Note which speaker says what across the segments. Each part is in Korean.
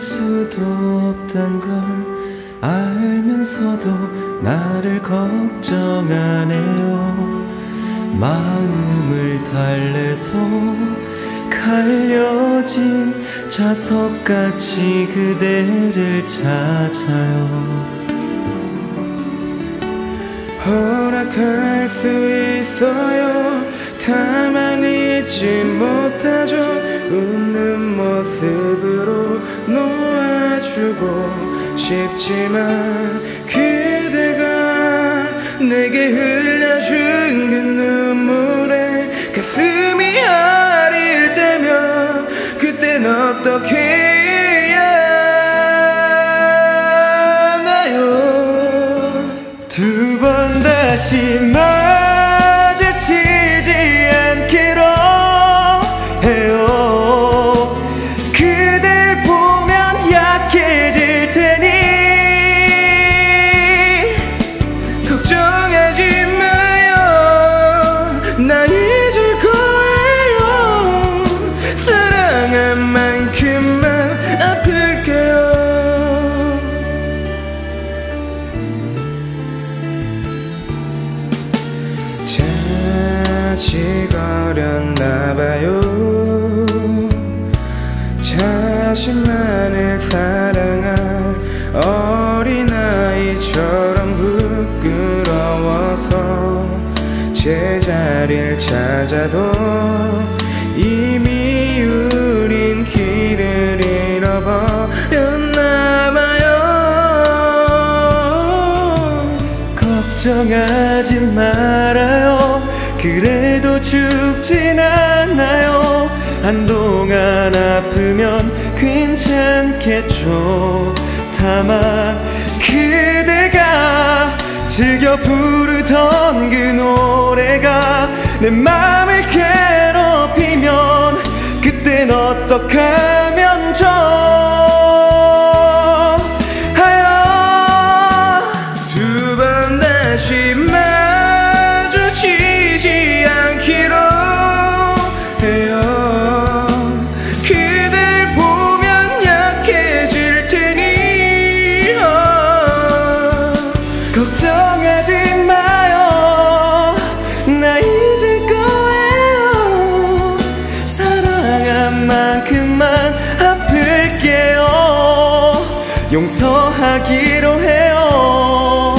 Speaker 1: 수 없단 걸 알면서도 나를 걱정하네요. 마음을 달래도 갈려진 자석같이 그대를 찾아요.
Speaker 2: 허락할 수 있어요. 다만 잊지 못하죠. 웃는 놓아 주고 싶지만 그대가 내게 흘려준 그 눈물에 가슴이 아릴 때면 그땐 어떻게 해야 하나요?
Speaker 1: 두 번 다시 마
Speaker 2: 자지거렸나봐요. 자신만을 사랑한 어린아이처럼 부끄러워서 제자리를 찾아도 이미 우린 길을 잃어버렸나봐요.
Speaker 1: 걱정하지 말아요 그래도 죽진 않아요. 한동안 아프면 괜찮겠죠. 다만 그대가 즐겨 부르던 그 노래가 내 맘을 괴롭히면 그땐 어떡하면 좋아요
Speaker 2: 두 번 다시 마
Speaker 1: 용서하기로 해요.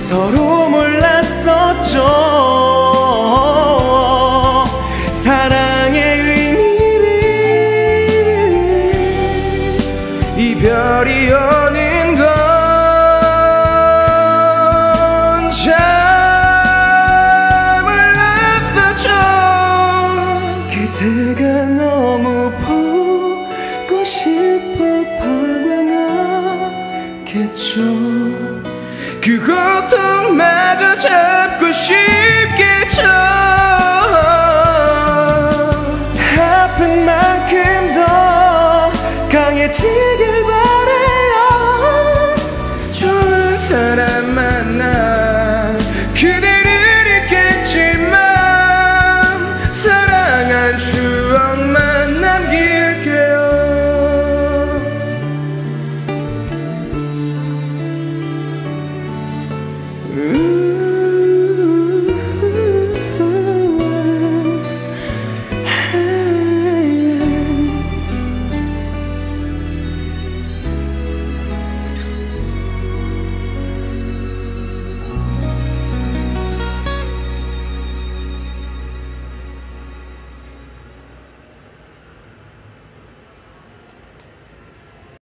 Speaker 1: 서로 몰랐었죠. 사랑의 의미를
Speaker 2: 이별이 오는 건잘 몰랐었죠.
Speaker 1: 그대가 너무 보고 싶어 방황하겠죠?
Speaker 2: 그 고통마저 잡고 싶